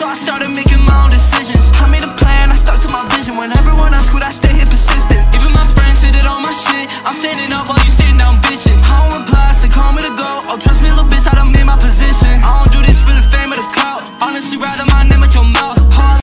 so I started making my own decisions. I made a plan, I stuck to my vision. When everyone else would, I stay here persistent. Even my friends hated all my shit. I'm standing up while you standing down, bitching. I don't reply, so call me to go. Oh, trust me, little bitch, I done made my position. I don't do this for the fame or the clout. Honestly, rather.